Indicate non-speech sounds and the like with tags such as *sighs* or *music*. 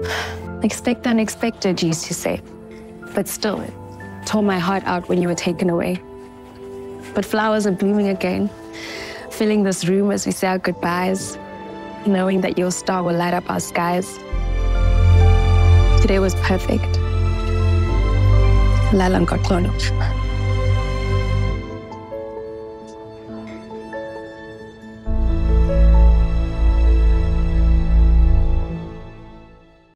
*sighs* Expect the unexpected, you used to say. But still, it tore my heart out when you were taken away. But flowers are blooming again, filling this room as we say our goodbyes, knowing that your star will light up our skies. Today was perfect. Lalon got blown up.